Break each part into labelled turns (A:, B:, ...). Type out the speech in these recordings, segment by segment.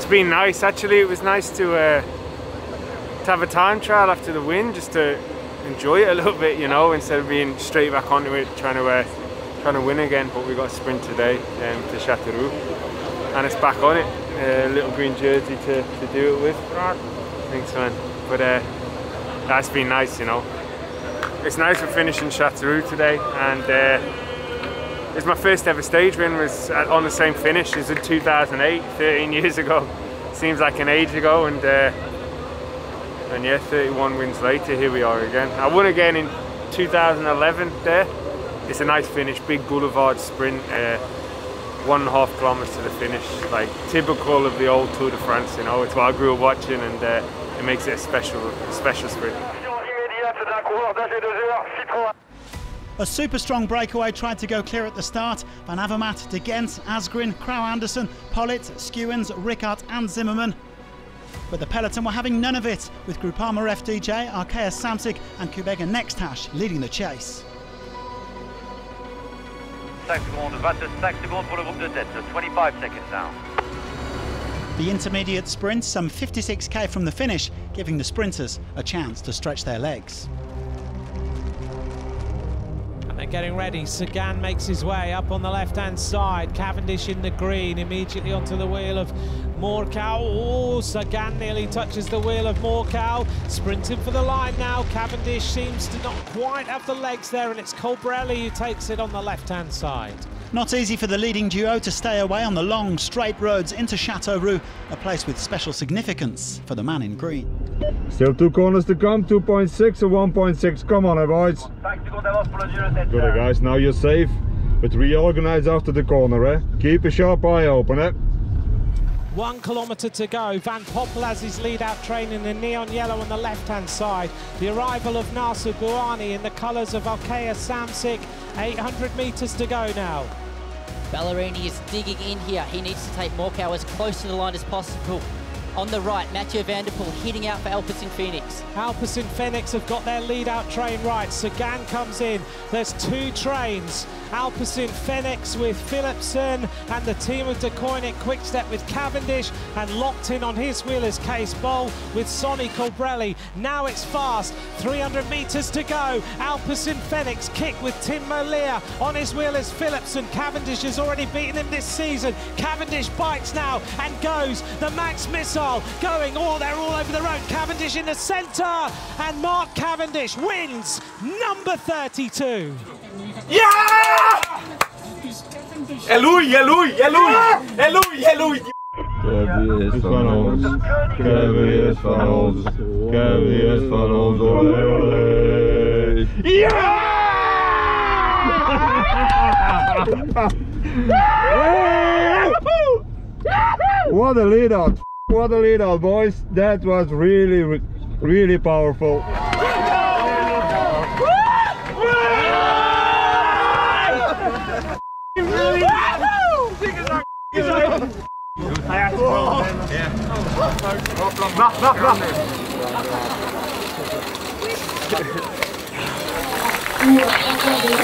A: It's been nice. Actually, it was nice to uh, to have a time trial after the win, just to enjoy it a little bit, you know, instead of being straight back onto it, trying to uh, trying to win again. But we got a sprint today um, to Chateauroux, and it's back on it. A little green jersey to, to do it with. Thanks, man. But uh, that's been nice, you know. It's nice we're finishing Chateauroux today, and uh, it's my first ever stage win. Was on the same finish as in 2008, 13 years ago. Seems like an age ago, and uh, and yeah, 31 wins later, here we are again. I won again in 2011 there. It's a nice finish, big boulevard sprint. Uh, one and a half kilometers to the finish, like typical of the old Tour de France. You know, it's what I grew up watching, and uh, it makes it a special, a special sprint.
B: A super strong breakaway tried to go clear at the start. Van Avermaet, De Gendt, Asgreen, Kragh Andersen, Politt, Skuwens, Rickaert and Zimmermann. But the peloton were having none of it, with Groupama FDJ, Arkea Samsic and Qhubeka NextHash leading the chase.
C: 25 seconds, 25 seconds pour le groupe de tête, 25 seconds now.
B: The intermediate sprint, some 56k from the finish, giving the sprinters a chance to stretch their legs.
D: And getting ready. Sagan makes his way up on the left-hand side. Cavendish in the green, immediately onto the wheel of Morkov. Oh, Sagan nearly touches the wheel of Morkov. Sprinting for the line now. Cavendish seems to not quite have the legs there, and it's Colbrelli who takes it on the left-hand side.
B: Not easy for the leading duo to stay away on the long, straight roads into Chateauroux, a place with special significance for the man in green.
E: Still two corners to come, 2.6 or 1.6. Come on, boys. Good, guys. Now you're safe, but reorganize after the corner, eh? Keep a sharp eye open, eh?
D: One kilometre to go. Van Poppel has his lead-out train in the neon yellow on the left-hand side. The arrival of Nacer Bouhanni in the colours of Arkea Samsic. 800 metres to go now.
F: Ballerini is digging in here. He needs to take Morkov as close to the line as possible. On the right, Mathieu van der Poel hitting out for Alpecin Fenix.
D: Alpecin Fenix have got their lead-out train right. Sagan comes in. There's two trains. Alpecin Fenix with Philipsen and the team of Deceuninck Quickstep with Cavendish and locked in on his wheel is Cees Bol with Sonny Colbrelli. Now it's fast. 300 metres to go. Alpecin Fenix kick with Tim Merlier. On his wheel is Philipsen. Cavendish has already beaten him this season. Cavendish bites now and goes. The Manx Missile going, oh, they're all over the road. Cavendish in the centre, and Mark Cavendish wins number 32.
G: Yeah! É lui, é lui, é lui, é lui, é lui.
E: Kevin is van ons, Kevin is van ons, Kevin is van ons, olé olé. Yeah! what a lead out! What a out, boys! That was really, really powerful.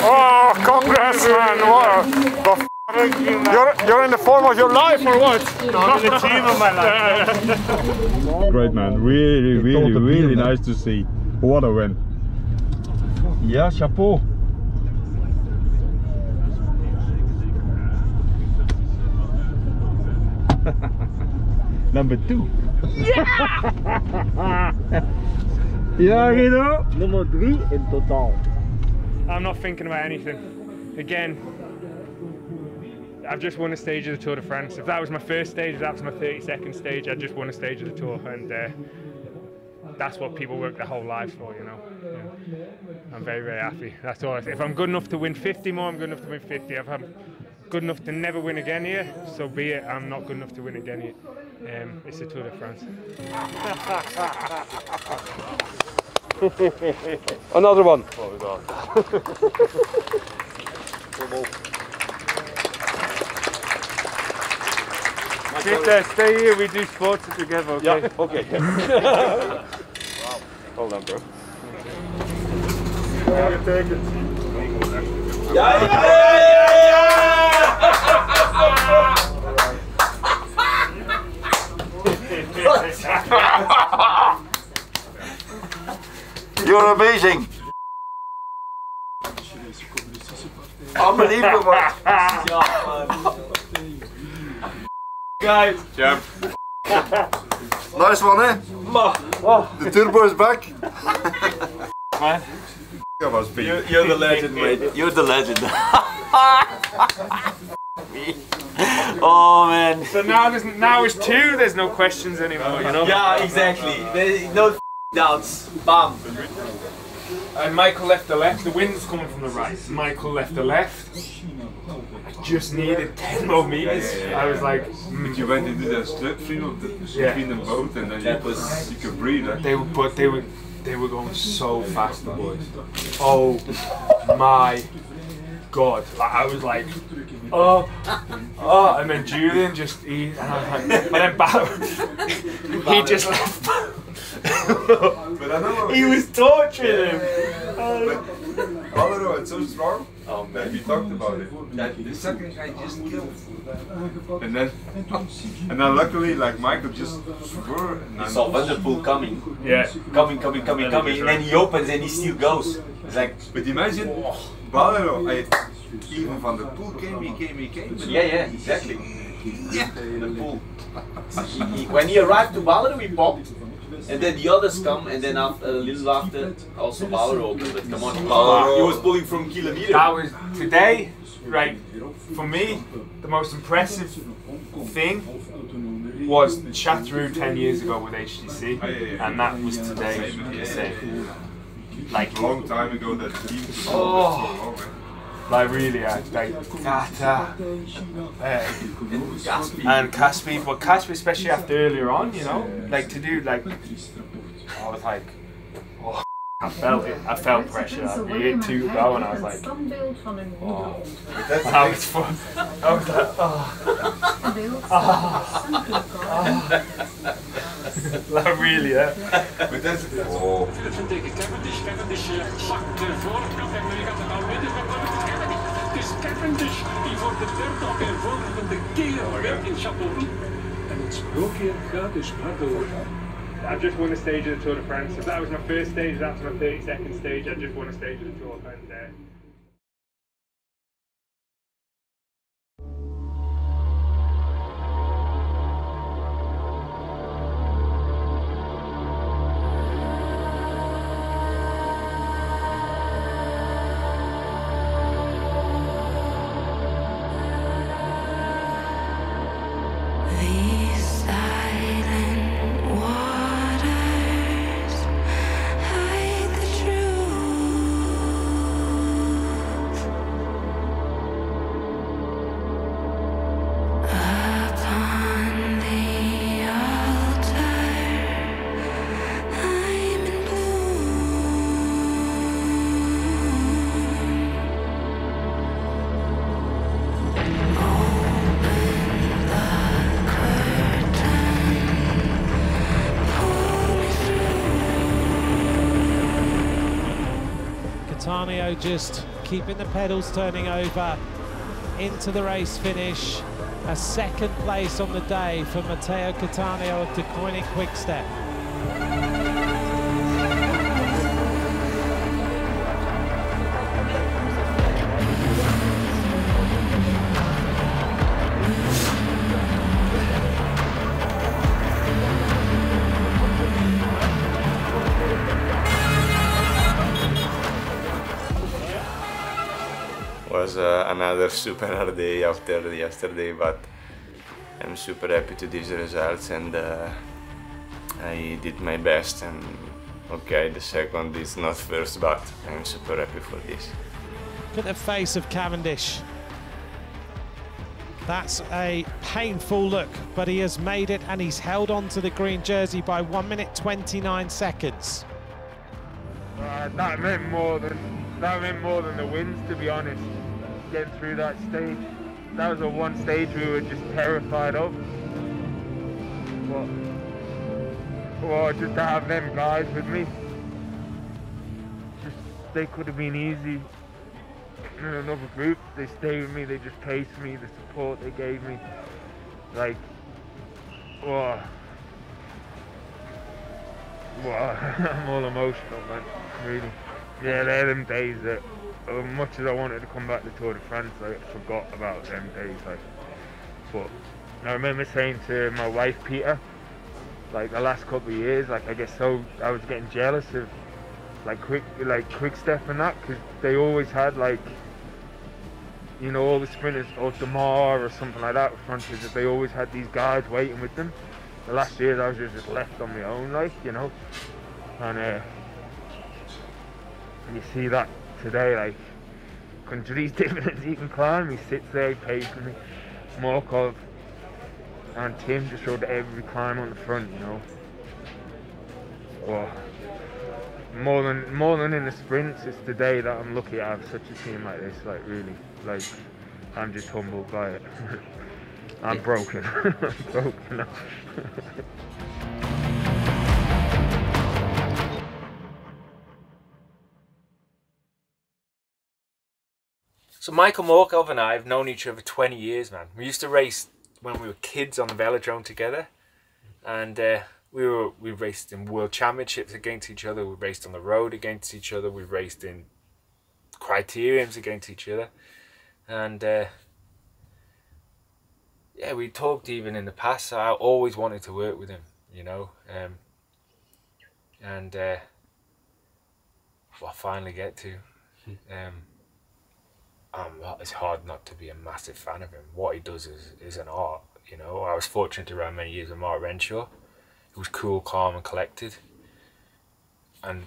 A: Ah, oh, congrats, man! What the you're, you're in the form of your life or what?
G: No, I'm in the team of my life.
E: Great man, really, really, really nice to see. What a win. Yeah, chapeau. Number two.
G: Yeah!
E: yeah, Guido.
G: Number three in total.
A: I'm not thinking about anything. Again, I've just won a stage of the Tour de France. If that was my first stage, if that was my 32nd stage, I just won a stage of the Tour, and uh, that's what people work their whole lives for, you know. Yeah. I'm very, very happy. That's all. If I'm good enough to win 50 more, I'm good enough to win 50. If I'm good enough to never win again here, so be it. I'm not good enough to win again here. Um, it's the Tour de France.
G: Another one.
A: Sit Stay here. We do sports together. Okay.
G: Yeah. Okay. wow. Hold on, bro.
E: Yeah, take it.
G: Yeah, yeah, yeah, yeah.
H: You're amazing. Unbelievable.
I: Guys.
J: Jump.
H: nice one, eh? The turbo is back.
K: Man.
J: That was big.
H: You're, you're the legend, mate. You're the legend. oh man.
K: So now there's now it's two. There's no questions anymore. You know.
H: Yeah, exactly. There no doubts. Bam.
K: And Michael left the left. The wind's coming from the right. Michael left the left. I just needed 10 more meters.
J: Yeah, yeah, yeah.
K: I was like,
J: But you went into that strip field
K: Yeah.
J: between them both and then
H: That
J: you,
H: was-
J: you could breathe. Eh?
K: they were, but they were, they were going so fast, the boys. Oh my god! Like, I was like, oh, oh, and then Julian just he, and I was like, and then Bauer, he just left.
J: But I know
K: he was torturing him.
J: Although it's so strong,
H: Oh
J: that we talked about it. That the second guy just killed. And then, and then luckily, like Michael just swore. And
H: You
J: then-
H: saw Van der Poel coming,
K: Yeah.
H: coming, coming, coming, coming, and then he opens and he still goes. It's like,
J: But imagine, oh. Balero, I, even Van der Poel came, he came, he came. but-
H: yeah, yeah, exactly. Yeah, the pool. He- he- when he arrived to Balero, we popped. And then the others come, and then after, a little after, also Balero opened. But come on, Balero, he was pulling from kilometer.
K: That was today, right? For me, the most impressive thing was the chat through 10 years ago with HTC,
J: Oh, yeah, yeah.
K: and that was today
J: Same,
K: the same. Like,
J: A long time ago that team was
K: Oh.
J: So long,
K: like really, like that, uh,
H: And Gaspi.
K: Caspi, but Caspi, especially after earlier on, you know, like to do like, I was like, oh, I felt it, I felt pressure. I hit two go, and I was like,
L: standbeeld van een
K: oh,
J: That's
K: and I was, fun. I was like, oh.
L: beeld van
K: like really, yeah.
J: But that's oh.
M: tegen Cavendish. Cavendish zakt voor. Captain gaat nou winnen. Maar het is De in.
K: I've just won a stage of the Tour de France. If that was my first stage, that's my 32nd stage. I just won a stage of the Tour, uh,
A: These
D: Just keeping the pedals turning over into the race finish. A second place on the day for Mattia Cattaneo of De Koenig Quickstep.
N: Was uh, another super hard day after yesterday, but I'm super happy to these results and uh, I did my best and okay, the second is not first, but I'm super happy for this.
D: Look at the face of Cavendish. That's a painful look, but he has made it and he's held on to the green jersey by 1 minute 29 seconds.
K: Uh, that meant more than that meant more than the wins, to be honest. Getting through that stage, that was the one stage we were just terrified of. But, well, just to have them guys with me, just they could have been easy. In another group, they stayed with me. They just paced me. The support they gave me, like, oh,
O: Well, I'm all emotional, man. Really. Yeah, they're them days that, as much as I wanted to come back to Tour de France, I forgot about them days. Like, but I remember saying to my wife Peta, like the last couple of years, like I guess so, I was getting jealous of like quick, like quick step and that, because they always had like, you know, all the sprinters, or Démare or something like that, fronters, that they always had these guys waiting with them. The last years I was just left on my own, like you know, and uh, you see that today, like countries Devenyns he can climb. He sits there, he pays for me. Morkov and Tim just rode every climb on the front, you know. Well, more than more than in the sprints, it's today that I'm lucky I have such a team like this. Like really, like I'm just humbled by it. I'm broken. I'm broken.
K: So Michael Morkov and I have known each other 20 years, man. We used to race when we were kids on the velodrome together, and uh, we were we raced in world championships against each other. We raced on the road against each other. We raced in criteriums against each other, and uh, yeah, we talked even in the past. So I always wanted to work with him, you know, um, and uh, well, I finally get to. Um, um, it's hard not to be a massive fan of him. What he does is, is an art, you know. I was fortunate to run many years with Mark Renshaw. He was cool, calm and collected. And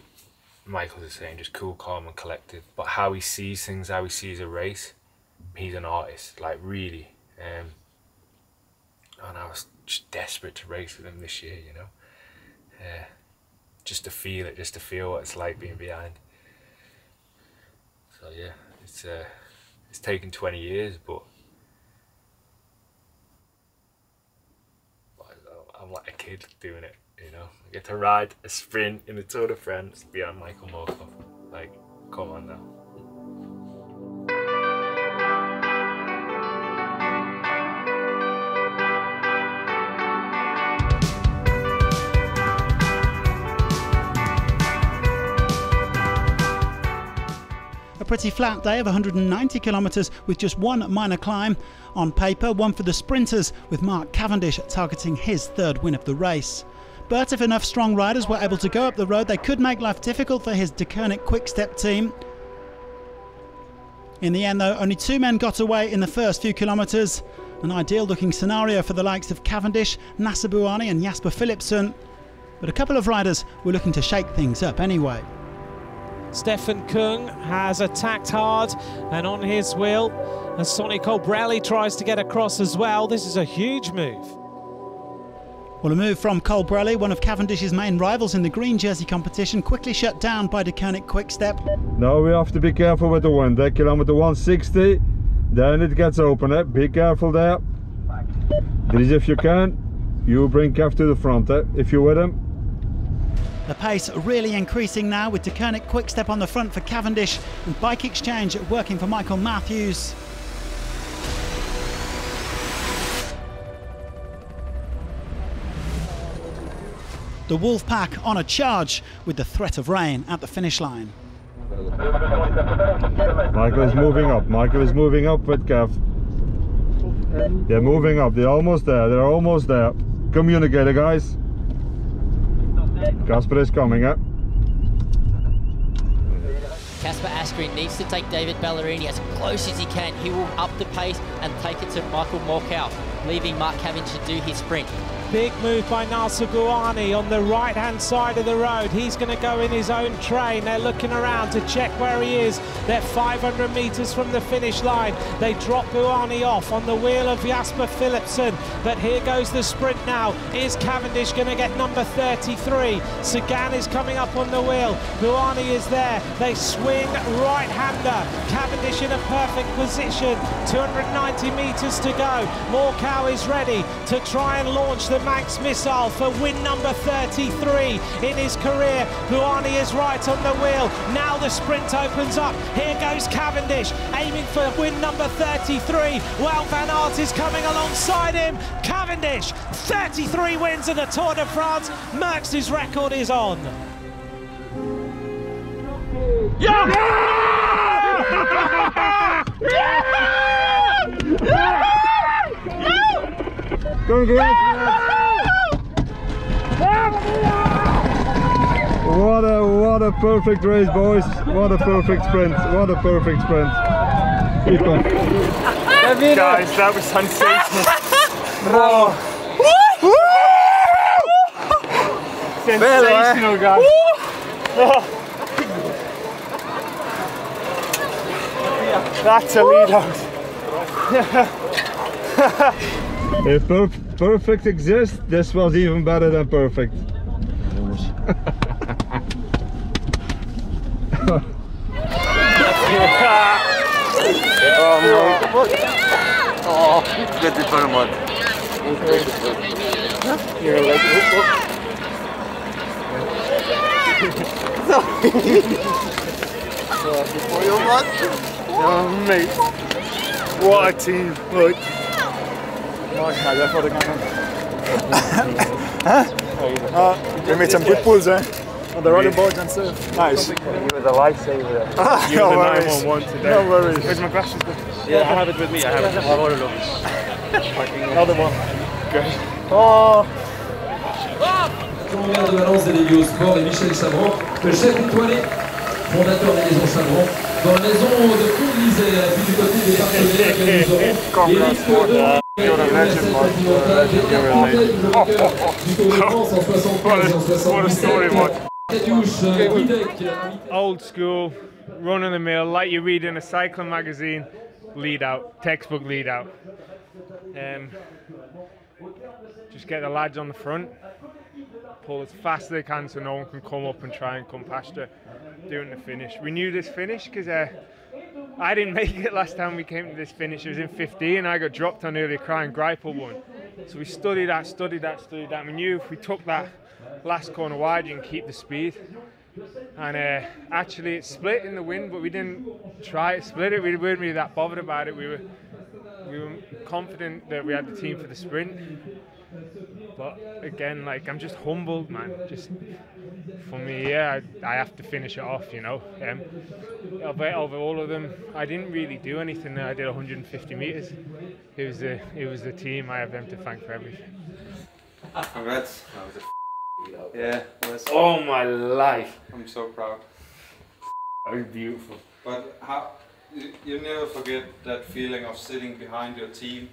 K: Michael's the same, just cool, calm and collected. But how he sees things, how he sees a race, he's an artist, like really. Um, and I was just desperate to race with him this year, you know. Uh, just to feel it, just to feel what it's like being behind. So yeah, it's uh, it's taken 20 years, but I'm like a kid doing it, you know. I get to ride a sprint in the Tour de France beyond Michael Morkov. Like, come on now.
B: Pretty flat day of 190 kilometres with just one minor climb. On paper, one for the sprinters, with Mark Cavendish targeting his third win of the race. But if enough strong riders were able to go up the road, they could make life difficult for his Deceuninck Quickstep team. In the end, though, only two men got away in the first few kilometres. An ideal looking scenario for the likes of Cavendish, Nacer Bouhanni, and Jasper Philipsen. But a couple of riders were looking to shake things up anyway.
D: Stefan Küng has attacked hard and on his wheel as Sonny Colbrelli tries to get across as well. This is a huge move.
B: Well, a move from Colbrelli, one of Cavendish's main rivals in the green jersey competition, quickly shut down by Deceuninck Quickstep.
E: Now we have to be careful with the wind. At kilometer 160, then it gets open. Eh? Be careful there. Please, if you can, you bring Kev to the front. Eh? If you're with him,
B: the pace really increasing now with Deceuninck Quickstep on the front for Cavendish and Bike Exchange working for Michael Matthews. The Wolf Pack on a charge with the threat of rain at the finish line.
E: Michael is moving up. Michael is moving up with Kev. They're moving up. They're almost there. They're almost there. Communicator, guys. Kasper is coming up.
F: Kasper Asgreen needs to take David Ballerini as close as he can. He will up the pace and take it to Michael Morkov, leaving Mark Cavendish to do his sprint.
D: Big move by Nacer Bouhanni on the right-hand side of the road. He's going to go in his own train. They're looking around to check where he is. They're 500 metres from the finish line. They drop Bouhanni off on the wheel of Jasper Philipsen. But here goes the sprint now. Is Cavendish going to get number 33? Sagan is coming up on the wheel. Bouhanni is there. They swing right-hander. Cavendish in a perfect position. 290 metres to go. Morkov is ready to try and launch the to Manx Missile for win number 33 in his career. Bouhanni is right on the wheel. Now the sprint opens up. Here goes Cavendish, aiming for win number 33. Well, Van Aert is coming alongside him. Cavendish, 33 wins in the Tour de France. Merckx's record is on.
E: What a what a perfect race, boys! What a perfect sprint! What a perfect sprint! Keep on.
A: Guys, that was sensational. oh. Sensational, guys. That's a lead out.
E: If per perfect exists, this was even better than perfect.
P: Oh, good to put him on.
A: You're like, Oh, mate. What a team. Look.
H: We made some good pulls, eh? On the rolling boards and stuff. Nice.
A: You were the lifesaver there.
H: Ah,
A: you
H: no
A: were the
H: worries.
A: 911 today.
H: No worries.
A: Where's my glasses?
H: Yeah, I have it with me. I have it. Another one.
A: Great.
H: Oh.
Q: Commandant de Valence délégué au sport et Michel Sarran, le chef étoilé, fondateur des maisons Sarran, dans la maison de Courlisère, puis du côté des partenaires que nous aurons, Éric Cordon,
A: You're a legend, man. You're a legend. You're a legend.
Q: du Tour de France en 75 et en 77.
A: What a story, man.
Q: Katiouche Guidec,
A: Old school, run of the mill, like you read in a cycling magazine, lead out, textbook lead out. Um, just get the lads on the front, pull as fast as they can so no one can come up and try and come past you doing the finish. We knew this finish because uh, I didn't make it last time we came to this finish. It was in 15. I got dropped on earlier crying Greipel won. So we studied that, studied that, studied that. We knew if we took that last corner wide, you can keep the speed. And uh, actually, it split in the wind, but we didn't try to split it. We weren't really that bothered about it. We were we were confident that we had the team for the sprint. But again, like I'm just humbled, man. Just for me, yeah, I, I have to finish it off, you know. Um, over, over all of them, I didn't really do anything. I did 150 meters. It was the it was the team. I have them to thank for everything.
R: Congrats. Yeah. was-
A: Oh my life!
R: I'm so proud.
A: That was beautiful.
R: But how you, you never forget that feeling of sitting behind your team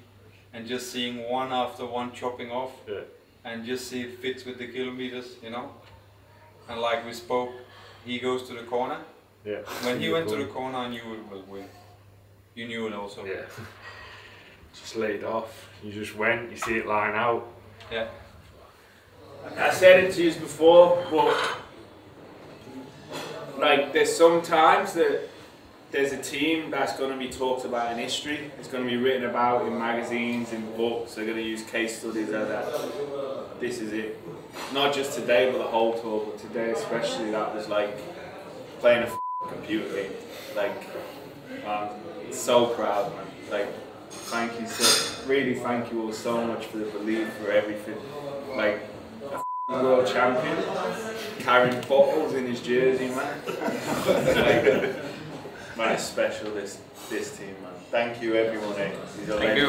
R: and just seeing one after one chopping off and just see it fits with the kilometers, you know? And like we spoke, he goes to the corner.
A: Yeah.
R: When he went to the corner, I knew it will win. You knew it also.
A: Yeah. Just laid off. You just went. You see it line out.
R: Yeah.
K: I said it to you before, but like there's some times that there's a team that's going to be talked about in history. It's going to be written about in magazines, in books. They're going to use case studies like that. This is it. Not just today, but the whole tour. But today, especially, that was like playing a computer game. Like, I'm so proud, man. Like, thank you so, really thank you all so much for the belief, for everything. Like, a world champion carrying bottles in his jersey, man. like, Man, it's special this this team, man. Thank you, everyone.
R: Thank you.